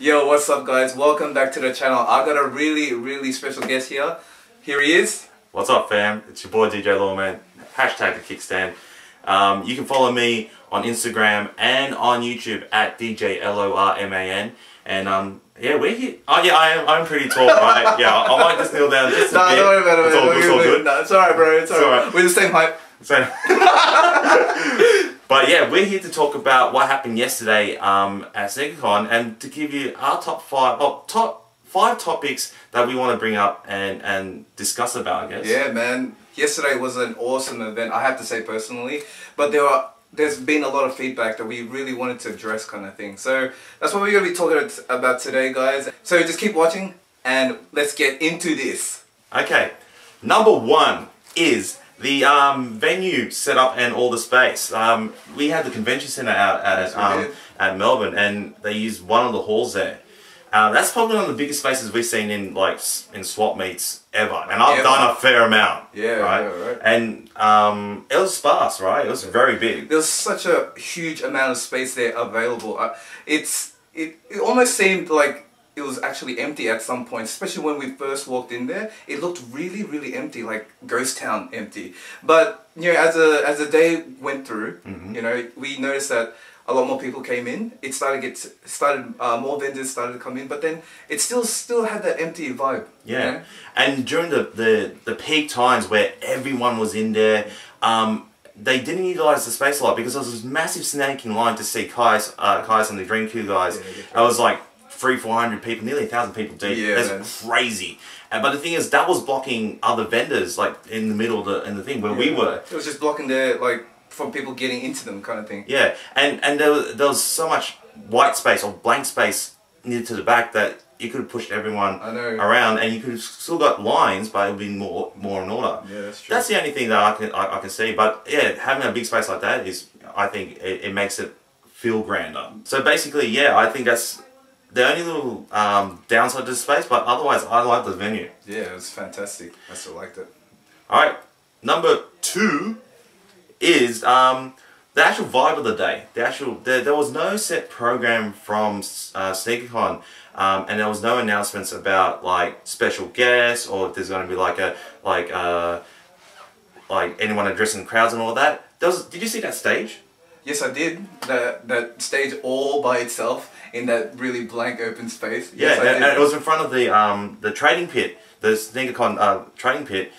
Yo, what's up guys? Welcome back to the channel. I got a really, really special guest here. Here he is. What's up fam? It's your boy DJ Lorman, hashtag the kickstand. Um, you can follow me on Instagram and on YouTube at DJ L-O-R-M-A-N. And um, yeah, we're here. Oh yeah, I am, I'm pretty tall, right? yeah, I, I might just kneel down just a Nah, bit. don't worry about it. It's all, it's all good. Nah, it's alright bro, it's alright. alright. We're the same height. So, but yeah, we're here to talk about what happened yesterday um, at SneakerCon and to give you our top five, oh, top five topics that we want to bring up and and discuss about. I guess. Yeah man, yesterday was an awesome event, I have to say personally. But there are there's been a lot of feedback that we really wanted to address kind of thing. So that's what we're going to be talking about today guys. So just keep watching and let's get into this. Okay, number one is the um, venue setup and all the space. Um, we had the convention center out at um, at Melbourne, and they used one of the halls there. Uh, that's probably one of the biggest spaces we've seen in like in swap meets ever, and I've Ever. done a fair amount. Yeah, right. yeah, right. And um, it was sparse, right? It was very big. There's such a huge amount of space there available. Uh, it's it, it almost seemed like it was actually empty at some point, especially when we first walked in there. It looked really, really empty, like ghost town empty. But you know, as a as the day went through, Mm-hmm. you know, we noticed that a lot more people came in. It started get started uh, more vendors started to come in, but then it still still had that empty vibe. you Yeah, know? and during the, the, the peak times where everyone was in there, um, they didn't utilize the space a lot because there was this massive snaking line to see Kai's, uh, Kai's and the Dream Q guys. Yeah, It was like three, four hundred people, nearly a thousand people deep. Yeah, That's crazy. And, but the thing is, that was blocking other vendors, like in the middle of the, in the thing where we were. It was just blocking there, like from people getting into them, kind of thing. Yeah, and and there was, there was so much white space or blank space near to the back that you could have pushed everyone I know. around, and you could have still got lines, but it would be more more in order. Yeah, that's true. That's the only thing that I can I, I can see. But yeah, having a big space like that is, I think, it, it makes it feel grander. So basically, yeah, I think that's the only little um, downside to the space. But otherwise, I like the venue. Yeah, it was fantastic. I still liked it. All right, number two is um, the actual vibe of the day. The actual there, there was no set program from uh, SneakerCon, um, and there was no announcements about like special guests or if there's going to be like a like uh, like anyone addressing crowds and all that. There was, did you see that stage? Yes, I did. That that stage all by itself in that really blank open space. Yeah, yes, and, it was in front of the um, the trading pit, the SneakerCon uh, trading pit.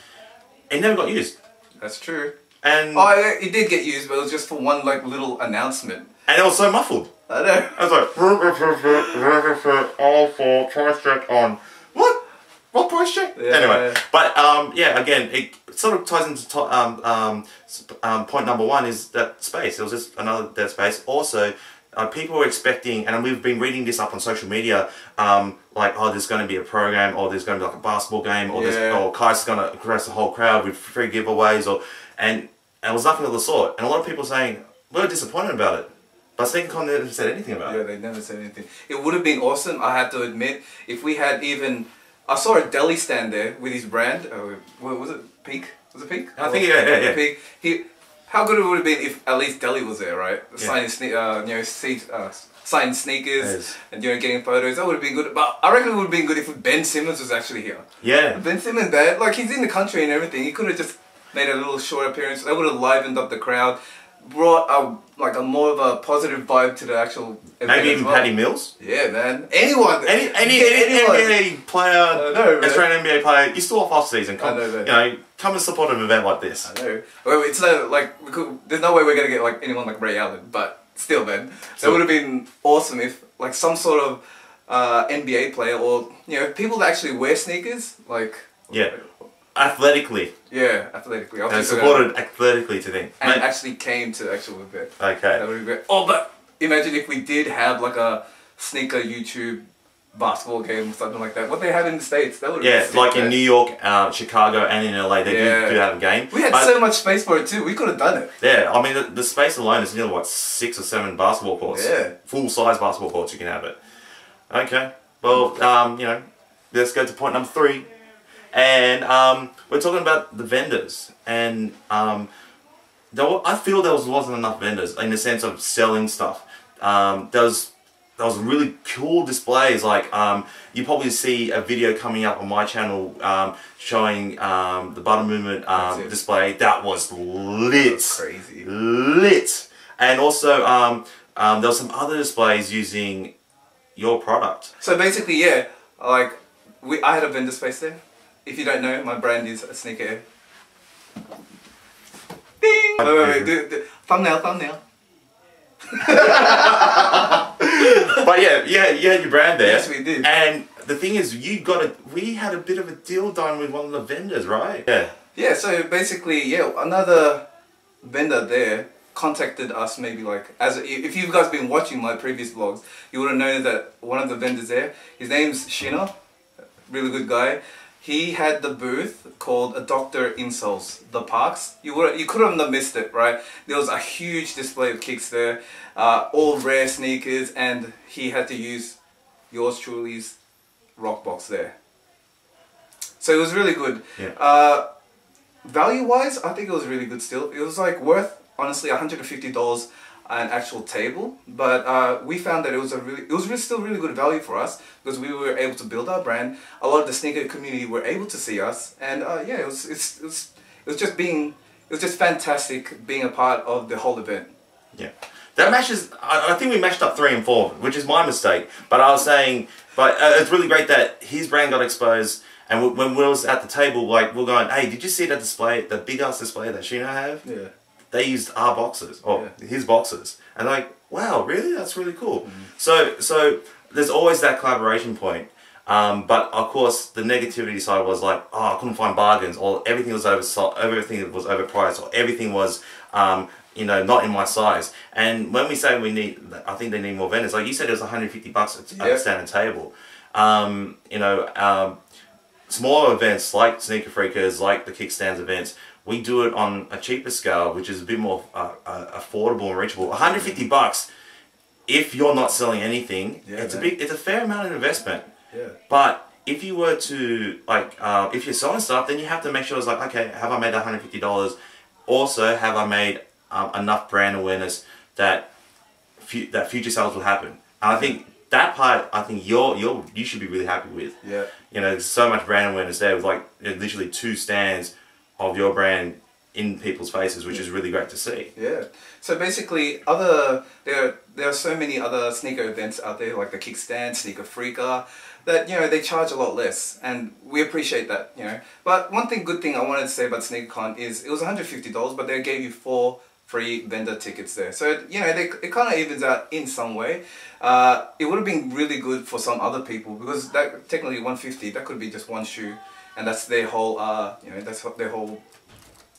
It never got used, That's true. and Oh, it, it did get used, but it was just for one like little announcement. and it was so muffled. I know. I was like, all for price check on what? What price check? Yeah. Anyway, but um, yeah, again, it sort of ties into to, um, um, um, point number one is that space. It was just another dead space. Also, uh, people were expecting, and we've been reading this up on social media, um, like, oh, there's going to be a program, or there's going to be like a basketball game, or Yeah. there's, or Kai's going to address the whole crowd with free giveaways, or and, and it was nothing of the sort. And a lot of people saying we're disappointed about it. But SneakerCon never said anything about Yeah, it. Yeah, they never said anything. It would have been awesome, I have to admit, if we had even. I saw a Delly stand there with his brand. Uh, what was it? Peak? Was it Peak? I think, yeah, yeah, yeah. Peak. He, how good it would have been if at least Delly was there, right? Yeah. Signing, sne- uh, you know, see, uh, signing sneakers Yes. and you know getting photos. That would have been good. But I reckon it would have been good if Ben Simmons was actually here. Yeah. Ben Simmons, there, like he's in the country and everything. He could have just made a little short appearance. That would have livened up the crowd, brought a like a more of a positive vibe to the actual. event Maybe even well. Patty Mills. Yeah, man. Anyone. Any any, any. NBA player, know. Australian NBA player, you still off off season. Come, I know, you know, come and support an event like this. I know. Well, it's not like we could, there's no way we're gonna get like anyone like Ray Allen, but still, man, that So- would have been awesome if like some sort of uh, NBA player or you know people that actually wear sneakers, like Yeah. Athletically, yeah, athletically, I'll and think supported athletically to them. and Mate, actually came to actual event. Okay. That would be great. Oh, but imagine if we did have like a sneaker YouTube basketball game or something like that. What they have in the states, that would Yeah, like in New York, uh, Chicago, and in LA, they Yeah. do, do have a game. We had But, so much space for it too. We could have done it. Yeah, I mean, the, the space alone is nearly, what, six or seven basketball courts? Yeah. Full size basketball courts, you can have it. Okay, well, um, you know, let's go to point number three. And um, we're talking about the vendors. And um, there, wa- I feel there was, wasn't enough vendors in the sense of selling stuff. Um, there was there was really cool displays. Like um, you probably see a video coming up on my channel um, showing um, the Butter Movement um, display. That was lit, That's crazy. lit. And also um, um, there were some other displays using your product. So basically, yeah, like we, I had a vendor space there. If you don't know, my brand is a sneaker. Ding! Wait, wait, wait. Do, do, thumbnail, thumbnail. but yeah, yeah, you had your brand there. Yes, we did. And the thing is, you got a. We had a bit of a deal done with one of the vendors, right? Yeah. Yeah, so basically, yeah, another vendor there contacted us maybe like as if you guys been watching my previous vlogs, you would have known that one of the vendors there, his name's Shino really good guy. He had the booth called a Doctor Insoles, the Parks. You would you couldn't have missed it, right? There was a huge display of kicks there, uh, all rare sneakers, and he had to use yours truly's rock box there. So it was really good. Yeah. Uh, value wise, I think it was really good still. It was like worth honestly $150 an actual table, but uh, we found that it was a really, it was really, still really good value for us because we were able to build our brand. A lot of the sneaker community were able to see us, and uh, yeah, it was, it's, it was, it was just being, it was just fantastic being a part of the whole event. Yeah. That matches. I, I think we matched up three and four, which is my mistake. But I was saying, but uh, it's really great that his brand got exposed. And when we was at the table, like we're going, hey, did you see that display, the big ass display that Sheena have? Yeah. They used our boxes or Yeah. his boxes, and like, wow, really? That's really cool. Mm-hmm. So, so there's always that collaboration point. Um, but of course, the negativity side was like, oh, I couldn't find bargains, or everything was oversold, everything was overpriced, or everything was, um, you know, not in my size. And when we say we need, I think they need more vendors. Like you said, it was 150 bucks at at Yeah. a standard table. Um, you know, um, smaller events like Sneaker Freakers, like the Kickstands events, we do it on a cheaper scale, which is a bit more uh, uh, affordable and reachable. 150 bucks, if you're not selling anything, Yeah, it's a big, it's a fair amount of investment. Yeah. But if you were to like, uh, if you're selling stuff, then you have to make sure it's like, okay, have I made hundred fifty dollars? Also, have I made um, enough brand awareness that that future sales will happen? And I think that part, I think you're you're you should be really happy with. Yeah. You know, there's so much brand awareness there with like literally two stands of your brand in people's faces, which is really great to see. Yeah. So basically, other there there are so many other sneaker events out there, like the Kickstand, Sneaker Freaker, that you know they charge a lot less, and we appreciate that. You know, but one thing, good thing I wanted to say about SneakerCon is it was one hundred fifty dollars, but they gave you four free vendor tickets there. So you know, they, it kind of evens out in some way. Uh, it would have been really good for some other people because that technically one fifty that could be just one shoe, and that's their whole uh you know that's their whole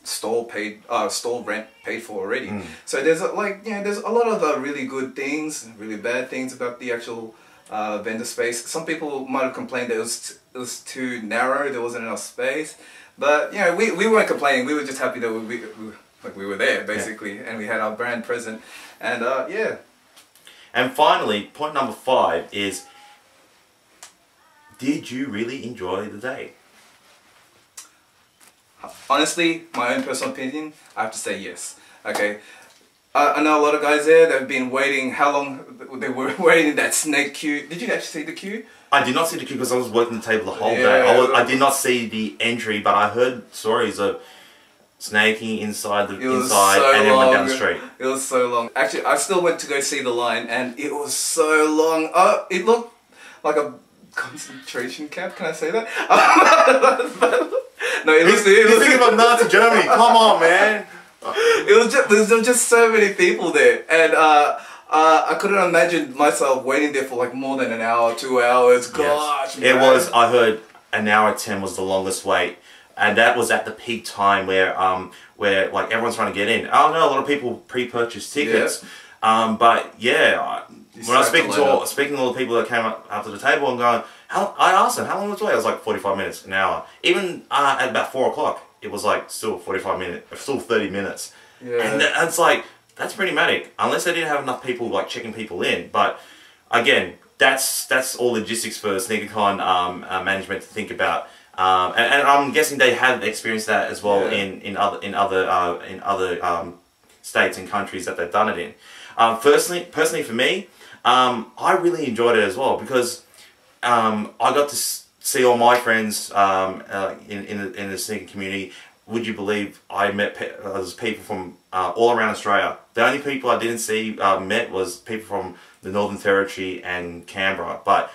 stall paid uh stall rent paid for already. So there's a, like you know there's a lot of uh, really good things really bad things about the actual uh, vendor space. Some people might have complained that it was t- it was too narrow there wasn't enough space. But you know we, we weren't complaining. We were just happy that we, we, we like we were there basically and we had our brand present. And uh yeah. And finally, point number five is Did you really enjoy the day? Honestly, my own personal opinion, I have to say yes. Okay. I, I know a lot of guys there that have been waiting. How long they were waiting in that snake queue? Did you actually see the queue? I did not see the queue because I was working the table the whole Yeah. day. I, was, I did not see the entry, but I heard stories of snaking inside the inside so and then went down the street. It was so long. Actually, I still went to go see the line, and it was so long. Oh, it looked like a concentration camp. Can I say that? no, it He's, was. It was, thinking about Nazi Germany. Come on, man. it was just there was just so many people there, and uh, uh, I couldn't imagine myself waiting there for like more than an hour, two hours. Gosh, Yes. It was. I heard an hour ten was the longest wait, and that was at the peak time where um where like everyone's trying to get in. I know a lot of people pre-purchased tickets, um but yeah. When I was speaking to to all, speaking to all the people that came up after the table and going, how, I asked them how long was the wait. I was like forty five minutes, an hour. Even uh, at about four o'clock, it was like still forty five minutes, still thirty minutes. Yeah. And th- it's like that's pretty manic. Unless they didn't have enough people like checking people in. But again, that's that's all logistics for SneakerCon um, uh, management to think about. Um, and, and I'm guessing they have experienced that as well Yeah. in in other in other uh, in other um, states and countries that they've done it in. Um, firstly, personally for me, um, I really enjoyed it as well because um, I got to see all my friends um, uh, in in the, in the sneaker community. Would you believe I met pe- uh, people from uh, all around Australia? The only people I didn't see uh, met was people from the Northern Territory and Canberra, but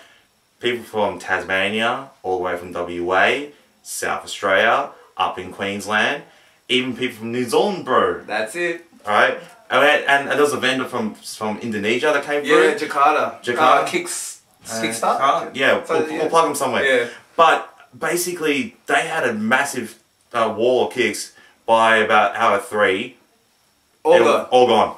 people from Tasmania, all the way from WA, South Australia, up in Queensland, even people from New Zealand, bro. That's it. Alright? And, and there was a vendor from from Indonesia that came through. Yeah, Jakarta. Jakarta. Uh, kicks. Uh, Kickstart? uh, yeah, So, we'll, we'll plug them somewhere. Yeah. But basically, they had a massive uh, wall of kicks by about hour three. All gone. All gone.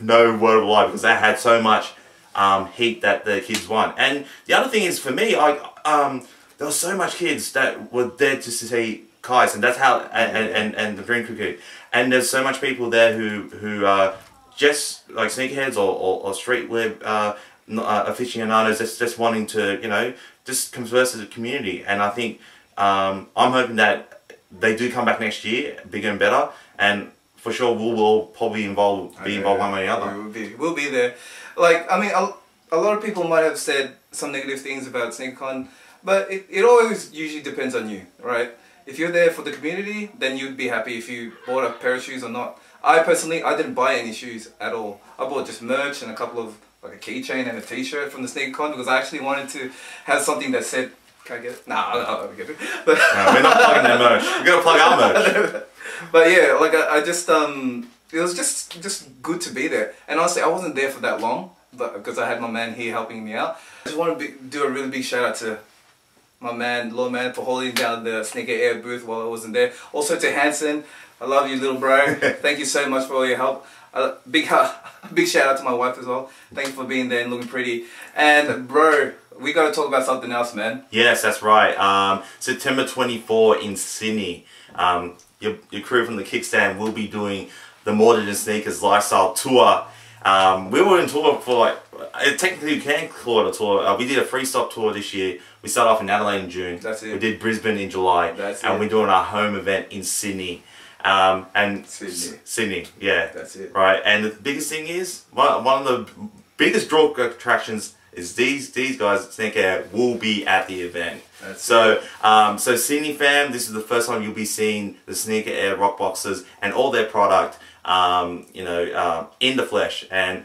No word of a lie because they had so much um, heat that the kids won. And the other thing is for me, I um, there was so much kids that were there just to see kites, and that's how and and, and, the dream cricket. And there's so much people there who who uh, just like sneakerheads or, or, or streetwear uh, uh, aficionados, just just wanting to you know just converse as a community. And I think um, I'm hoping that they do come back next year, bigger and better, and for sure we'll, we'll probably involve be involved one way or the other. We'll be, we'll be there. Like, I mean, a, a lot of people might have said some negative things about SneakerCon, but it, it always usually depends on you, right? If you're there for the community, then you'd be happy if you bought a pair of shoes or not. I personally, I didn't buy any shoes at all. I bought just merch and a couple of, like a keychain and a t-shirt from the SneakerCon because I actually wanted to have something that said, can I get it? Nah, I don't get it. But No, we're not plugging their merch. We're gonna plug our merch. but yeah, like I, I just um, it was just just good to be there. And honestly, I wasn't there for that long, but because I had my man here helping me out. I just want to be, do a really big shout out to my man, Lorman, for holding down the Sneaker Heir booth while I wasn't there. Also to Hanson, I love you, little bro. Thank you so much for all your help. Uh, big hu- big shout out to my wife as well. Thanks for being there and looking pretty. And bro, we got to talk about something else, man. Yes, that's right. Um, September 24 in Sydney. Um, your, your crew from the Kickstand will be doing the More Than Sneakers Lifestyle Tour. Um, we were in tour for like, uh, technically you can call it a tour. Uh, we did a free stop tour this year. We started off in Adelaide in June. That's it. We did Brisbane in July. That's and it. we're doing our home event in Sydney. Um, and Sydney. Sydney, yeah. That's it. Right, and the biggest thing is, one, one of the biggest draw attractions is these these guys, Sneaker Heir, will be at the event. That's so, um, so Sydney fam, this is the first time you'll be seeing the Sneaker Heir rock boxes and all their product, um, you know, uh, in the flesh. And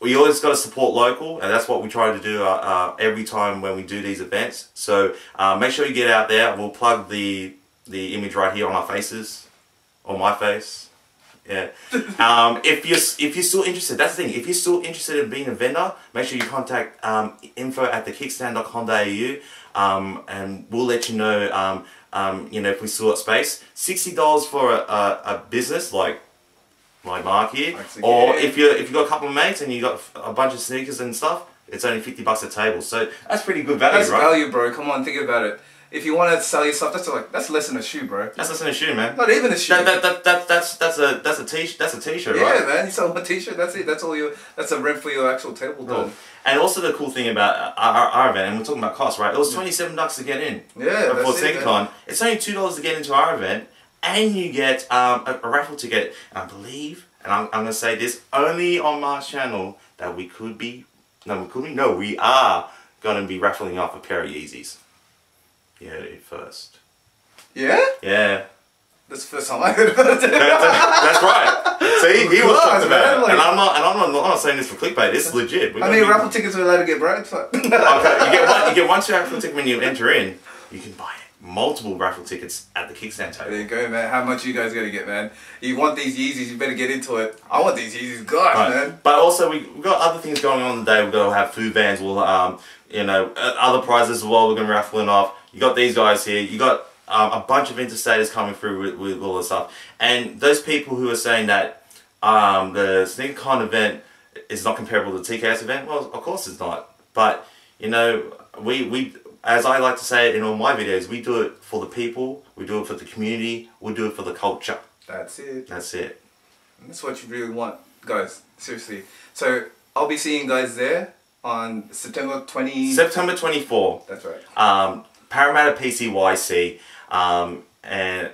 we always got to support local, and that's what we try to do uh, uh, every time when we do these events. So uh, make sure you get out there. We'll plug the the image right here on our faces, on my face. Yeah. Um, if you're if you're still interested, that's the thing. If you're still interested in being a vendor, make sure you contact um, info at thekickstand.com.au um, and we'll let you know. Um, um, you know if we still got space. Sixty dollars for a, a, a business like like Mark here, Like, or if you if you got a couple of mates and you got a bunch of sneakers and stuff, it's only fifty bucks a table. So that's pretty good value, That's right? value, bro. Come on, think about it. If you want to sell your stuff, that's like that's less than a shoe, bro. That's less than a shoe, man. Not even a shoe. That, that, that, that, that's that's a that's a t that's a t-shirt, yeah, right? man. You sell one t-shirt. That's it. That's all your That's a rent for your actual table Cool. And also the cool thing about uh, our, our, our event, and we're talking about cost, right? It was twenty seven bucks to get in. Yeah, for that's it. It's only two dollars to get into our event, and you get um, a, a raffle ticket. And I believe, and I'm, I'm gonna say this only on my channel that we could be, no, we could be, no, we are gonna be raffling off a pair of Yeezys. You heard it first. Yeah, Yeah, that's the first time I heard about it. that's, right. See, he was talking about it, and I'm not, and I'm not, I'm not saying this for clickbait. This is legit. We're I mean, raffle tickets are allowed to get broke. so- Okay, you get one. You get one raffle ticket when you enter in. You can buy multiple raffle tickets at the kickstand There you go, man. How much you guys gonna get, man? You want these Yeezys? You better get into it. I want these Yeezys, gosh, Right. man. But also we have got other things going on today. We're gonna have food vans. We'll um you know uh, other prizes as well. We're gonna raffling off. You got these guys here. You got um, a bunch of interstaters coming through with, with all this stuff. And those people who are saying that um the SneakerCon event is not comparable to the TKS event. Well, of course it's not. But you know we we as I like to say it in all my videos, we do it for the people. We do it for the community. We do it for the culture. That's it. That's it. That's what you really want, guys. Seriously. So I'll be seeing you guys there on September 20. September 24. That's right. um, Parramatta PCYC, um, and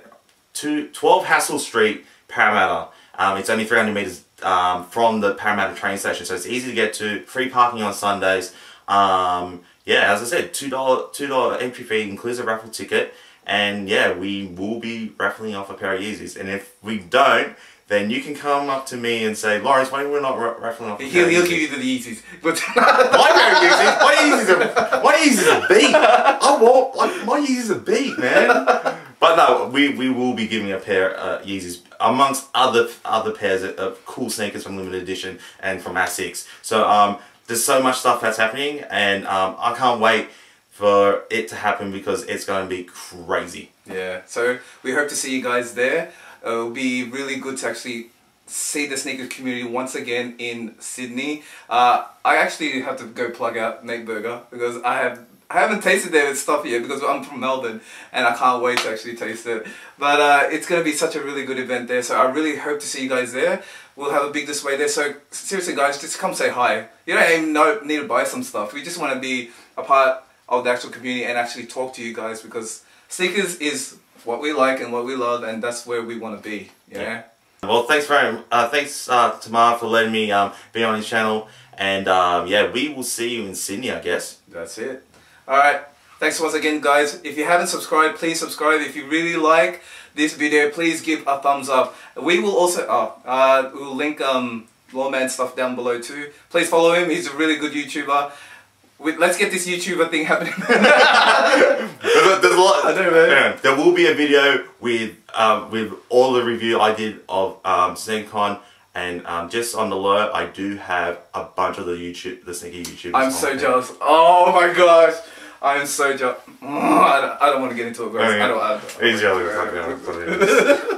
two, 12 Hassall Street, Parramatta. Um, it's only 300 metres um, from the Parramatta train station, so it's easy to get to. Free parking on Sundays. Um, yeah, as I said, two dollar two dollar entry fee includes a raffle ticket, and yeah, we will be raffling off a pair of Yeezys. And if we don't, then you can come up to me and say, Lawrence, why are we not ra- raffling off? A He'll, he'll give you the Yeezys. But My pair of Yeezys, my Yeezys are, my Yeezys are beat. I want, like, my Yeezys are beat, man. But no, we, we will be giving a pair of uh, Yeezys amongst other other pairs of, of cool sneakers from limited edition and from Asics. So um, there's so much stuff that's happening, and um, I can't wait for it to happen because it's going to be crazy. Yeah, so we hope to see you guys there. Uh, it'll be really good to actually see the sneakers community once again in Sydney. Uh, I actually have to go plug out Nate Burger because I have I haven't tasted their stuff yet because I'm from Melbourne and I can't wait to actually taste it. But uh, it's going to be such a really good event there, so I really hope to see you guys there. We'll have a big display there, so seriously guys, just come say hi. You don't even know, need to buy some stuff. We just want to be a part of the actual community and actually talk to you guys because sneakers is what we like and what we love and that's where we want to be. Yeah. Yeah. Well, thanks very uh, thanks uh, to Mark for letting me um, be on his channel, and um, yeah, we will see you in Sydney, I guess. That's it. Alright. Thanks once again guys. If you haven't subscribed, please subscribe. If you really like this video, please give a thumbs up. We will also, oh, uh, we'll link um, Lorman stuff down below too. Please follow him. He's a really good YouTuber. We, let's get this YouTuber thing happening. There's there's a lot. I know, man. Yeah, there will be a video with um, with all the review I did of um, SneakerCon, and um, just on the low, I do have a bunch of the YouTube, the sneaky YouTubers. I'm so there. jealous. Oh my gosh. I'm so jealous. I don't, I don't want to get into it, guys. Oh, yeah. I don't, I don't, He's jealous.